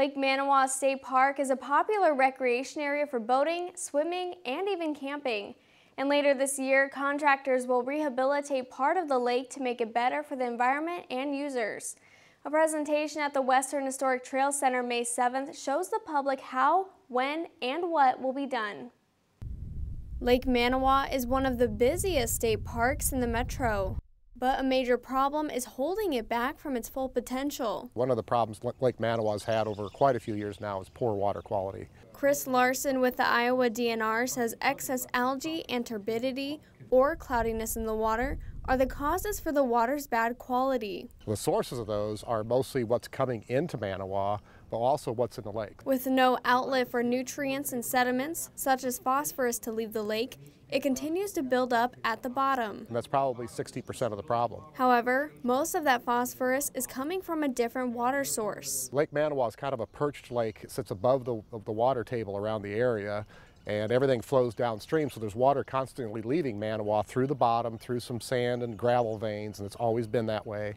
Lake Manawa State Park is a popular recreation area for boating, swimming, and even camping. And later this year, contractors will rehabilitate part of the lake to make it better for the environment and users. A presentation at the Western Historic Trails Center May 7th shows the public how, when, and what will be done. Lake Manawa is one of the busiest state parks in the metro. But a major problem is holding it back from its full potential. One of the problems Lake Manawa's had over quite a few years now is poor water quality. Chris Larson with the Iowa DNR says excess algae and turbidity or cloudiness in the water are the causes for the water's bad quality. The sources of those are mostly what's coming into Manawa, but also what's in the lake. With no outlet for nutrients and sediments, such as phosphorus to leave the lake, it continues to build up at the bottom. And that's probably 60% of the problem. However, most of that phosphorus is coming from a different water source. Lake Manawa is kind of a perched lake. It sits above the, the water table around the area and everything flows downstream so there's water constantly leaving Manawa through the bottom, through some sand and gravel veins and it's always been that way.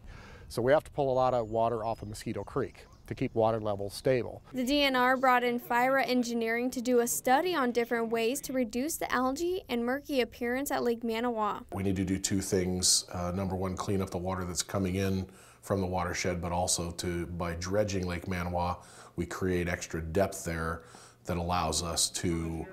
So we have to pull a lot of water off of Mosquito Creek to keep water levels stable. The DNR brought in FYRA Engineering to do a study on different ways to reduce the algae and murky appearance at Lake Manawa. We need to do two things. Uh, number one, clean up the water that's coming in from the watershed, but also to by dredging Lake Manawa, we create extra depth there that allows us to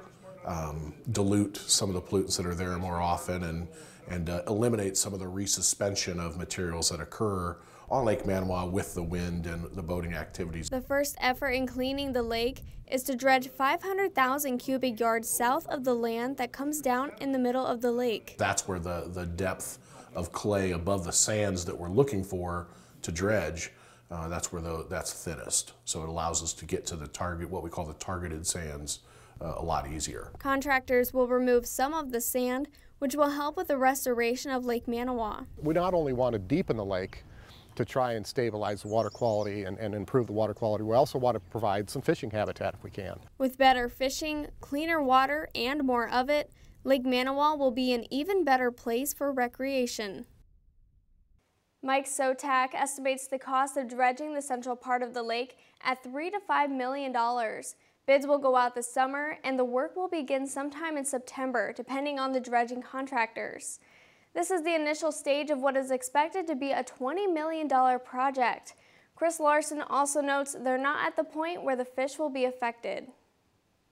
um, dilute some of the pollutants that are there more often and, and uh, eliminate some of the resuspension of materials that occur on Lake Manawa with the wind and the boating activities. The first effort in cleaning the lake is to dredge 500,000 cubic yards south of the land that comes down in the middle of the lake. That's where the, the depth of clay above the sands that we're looking for to dredge uh, that's where the, that's thinnest. So it allows us to get to the target, what we call the targeted sands, uh, a lot easier. Contractors will remove some of the sand, which will help with the restoration of Lake Manawa. We not only want to deepen the lake to try and stabilize the water quality and, and improve the water quality, we also want to provide some fishing habitat if we can. With better fishing, cleaner water, and more of it, Lake Manawa will be an even better place for recreation. Mike Sotak estimates the cost of dredging the central part of the lake at three to five million dollars. Bids will go out this summer and the work will begin sometime in September, depending on the dredging contractors. This is the initial stage of what is expected to be a $20 million project. Chris Larson also notes they're not at the point where the fish will be affected.